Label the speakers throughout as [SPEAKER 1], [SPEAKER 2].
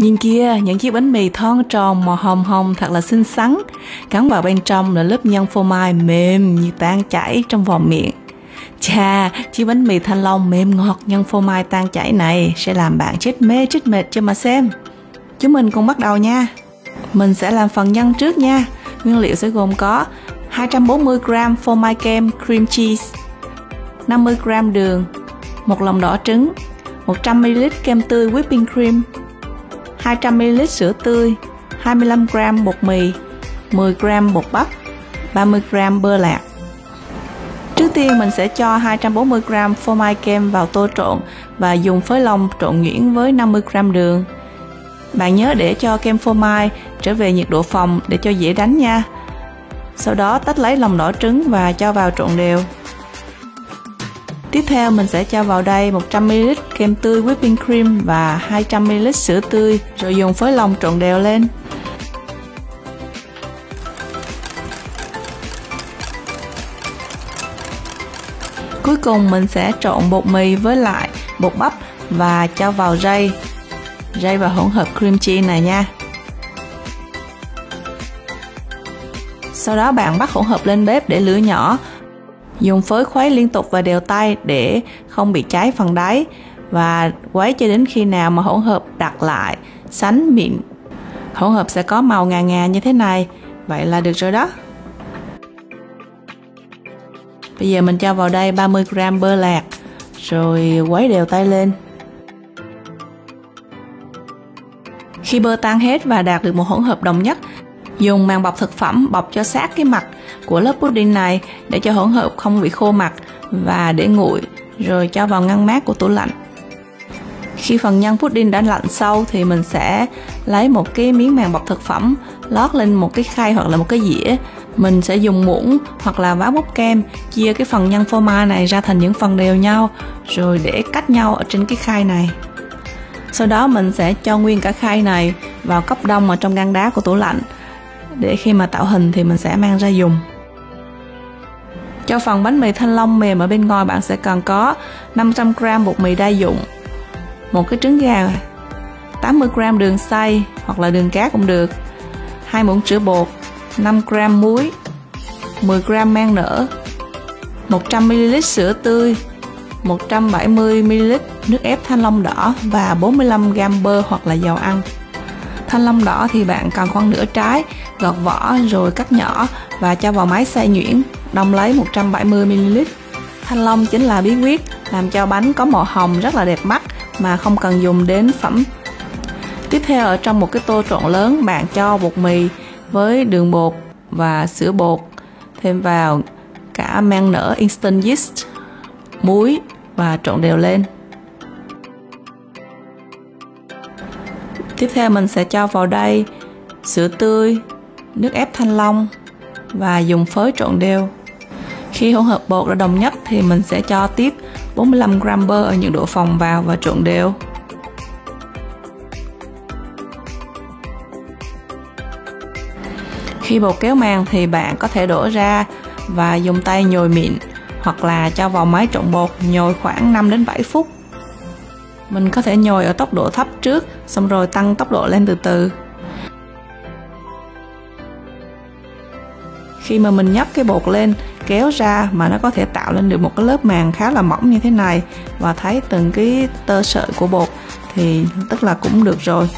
[SPEAKER 1] Nhìn kia, những chiếc bánh mì thon tròn màu hồng hồng thật là xinh xắn. Cắn vào bên trong là lớp nhân phô mai mềm như tan chảy trong vòng miệng. Chà, chiếc bánh mì thanh long mềm ngọt nhân phô mai tan chảy này sẽ làm bạn chết mê chết mệt cho mà xem. Chúng mình cùng bắt đầu nha. Mình sẽ làm phần nhân trước nha. Nguyên liệu sẽ gồm có 240g phô mai kem cream cheese, 50g đường, một lòng đỏ trứng, 100ml kem tươi whipping cream, 200ml sữa tươi, 25g bột mì, 10g bột bắp, 30g bơ lạc. Trước tiên mình sẽ cho 240g phô mai kem vào tô trộn và dùng phới lòng trộn nhuyễn với 50g đường. Bạn nhớ để cho kem phô mai trở về nhiệt độ phòng để cho dễ đánh nha. Sau đó tách lấy lòng đỏ trứng và cho vào trộn đều. Tiếp theo mình sẽ cho vào đây 100ml kem tươi whipping cream và 200ml sữa tươi, rồi dùng phới lòng trộn đều lên. Cuối cùng mình sẽ trộn bột mì với lại bột bắp và cho vào dây dây và hỗn hợp cream cheese này nha. Sau đó bạn bắt hỗn hợp lên bếp để lửa nhỏ Dùng phới khuấy liên tục và đều tay để không bị cháy phần đáy và quấy cho đến khi nào mà hỗn hợp đặt lại sánh mịn. Hỗn hợp sẽ có màu ngà ngà như thế này. Vậy là được rồi đó. Bây giờ mình cho vào đây 30g bơ lạc, rồi quấy đều tay lên. Khi bơ tan hết và đạt được một hỗn hợp đồng nhất, Dùng màng bọc thực phẩm bọc cho sát cái mặt của lớp pudding này để cho hỗn hợp không bị khô mặt và để nguội, rồi cho vào ngăn mát của tủ lạnh. Khi phần nhân pudding đã lạnh sâu thì mình sẽ lấy một cái miếng màng bọc thực phẩm, lót lên một cái khay hoặc là một cái dĩa. Mình sẽ dùng muỗng hoặc là vá bút kem, chia cái phần nhân phô mai này ra thành những phần đều nhau, rồi để cách nhau ở trên cái khay này. Sau đó mình sẽ cho nguyên cả khay này vào cốc đông ở trong ngăn đá của tủ lạnh để khi mà tạo hình thì mình sẽ mang ra dùng. Cho phần bánh mì thanh long mềm ở bên ngoài bạn sẽ cần có 500g bột mì đa dụng, một cái trứng gà 80g đường xay hoặc là đường cát cũng được, hai muỗng sữa bột 5g muối 10g men nở 100ml sữa tươi 170ml nước ép thanh long đỏ và 45g bơ hoặc là dầu ăn thanh long đỏ thì bạn cần khoảng nửa trái, gọt vỏ rồi cắt nhỏ và cho vào máy xay nhuyễn, đông lấy 170ml thanh long chính là bí quyết làm cho bánh có màu hồng rất là đẹp mắt mà không cần dùng đến phẩm. Tiếp theo ở trong một cái tô trộn lớn, bạn cho bột mì với đường bột và sữa bột, thêm vào cả men nở instant yeast, muối và trộn đều lên. Tiếp theo mình sẽ cho vào đây sữa tươi, nước ép thanh long và dùng phới trộn đều. Khi hỗn hợp bột đã đồng nhất thì mình sẽ cho tiếp 45g bơ ở nhiệt độ phòng vào và trộn đều. Khi bột kéo màng thì bạn có thể đổ ra và dùng tay nhồi mịn hoặc là cho vào máy trộn bột nhồi khoảng 5 đến 7 phút mình có thể nhồi ở tốc độ thấp trước, xong rồi tăng tốc độ lên từ từ. Khi mà mình nhấc cái bột lên, kéo ra mà nó có thể tạo lên được một cái lớp màng khá là mỏng như thế này và thấy từng cái tơ sợi của bột thì tức là cũng được rồi.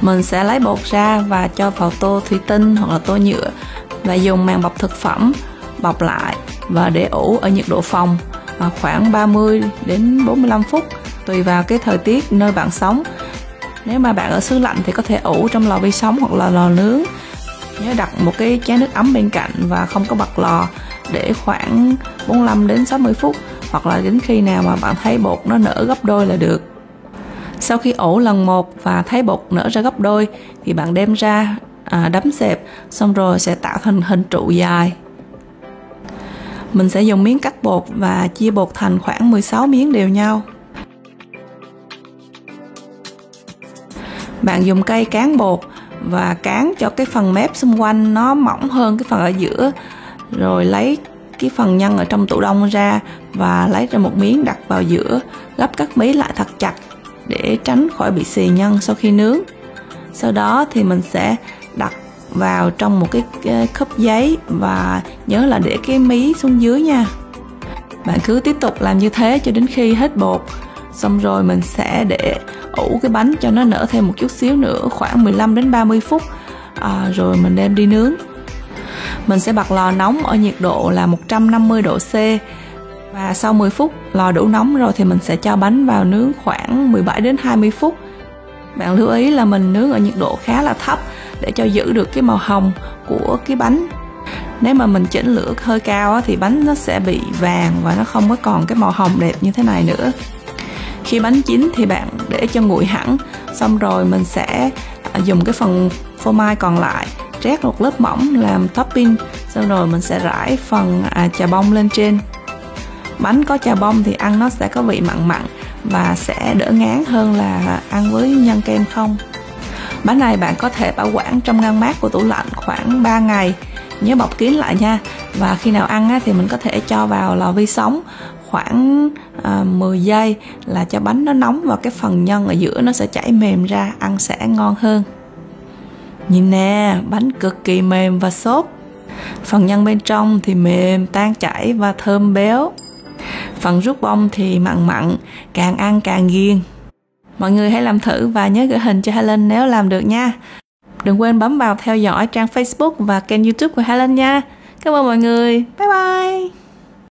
[SPEAKER 1] Mình sẽ lấy bột ra và cho vào tô thủy tinh hoặc là tô nhựa và dùng màng bọc thực phẩm bọc lại và để ủ ở nhiệt độ phòng à, khoảng 30 đến 45 phút tùy vào cái thời tiết nơi bạn sống. Nếu mà bạn ở xứ lạnh thì có thể ủ trong lò vi sóng hoặc là lò nướng. Nhớ đặt một cái chén nước ấm bên cạnh và không có bật lò để khoảng 45 đến 60 phút hoặc là đến khi nào mà bạn thấy bột nó nở gấp đôi là được. Sau khi ủ lần một và thấy bột nở ra gấp đôi thì bạn đem ra à, đấm xẹp xong rồi sẽ tạo thành hình trụ dài. Mình sẽ dùng miếng cắt bột và chia bột thành khoảng 16 miếng đều nhau. Bạn dùng cây cán bột và cán cho cái phần mép xung quanh nó mỏng hơn cái phần ở giữa. Rồi lấy cái phần nhân ở trong tủ đông ra và lấy ra một miếng đặt vào giữa gấp các mí lại thật chặt để tránh khỏi bị xì nhân sau khi nướng. Sau đó thì mình sẽ đặt vào trong một cái, cái khớp giấy và nhớ là để cái mí xuống dưới nha. Bạn cứ tiếp tục làm như thế cho đến khi hết bột xong rồi mình sẽ để ủ cái bánh cho nó nở thêm một chút xíu nữa khoảng 15 đến 30 phút. À, rồi mình đem đi nướng. Mình sẽ bật lò nóng ở nhiệt độ là 150 độ C. Và sau 10 phút lò đủ nóng rồi thì mình sẽ cho bánh vào nướng khoảng 17 đến 20 phút. Bạn lưu ý là mình nướng ở nhiệt độ khá là thấp để cho giữ được cái màu hồng của cái bánh. Nếu mà mình chỉnh lửa hơi cao thì bánh nó sẽ bị vàng và nó không có còn cái màu hồng đẹp như thế này nữa khi bánh chín thì bạn để cho nguội hẳn xong rồi mình sẽ à, dùng cái phần phô mai còn lại trét một lớp mỏng làm topping xong rồi mình sẽ rải phần à, trà bông lên trên. Bánh có trà bông thì ăn nó sẽ có vị mặn mặn và sẽ đỡ ngán hơn là ăn với nhân kem không. Bánh này bạn có thể bảo quản trong ngăn mát của tủ lạnh khoảng 3 ngày. Nhớ bọc kín lại nha. Và khi nào ăn á, thì mình có thể cho vào lò vi sóng khoảng à, 10 giây là cho bánh nó nóng và cái phần nhân ở giữa nó sẽ chảy mềm ra ăn sẽ ngon hơn. Nhìn nè bánh cực kỳ mềm và xốp. Phần nhân bên trong thì mềm tan chảy và thơm béo. Phần rút bông thì mặn mặn càng ăn càng ghiền. Mọi người hãy làm thử và nhớ gửi hình cho Helen nếu làm được nha. Đừng quên bấm vào theo dõi trang Facebook và kênh YouTube của Helen nha. Cảm ơn mọi người. Bye bye.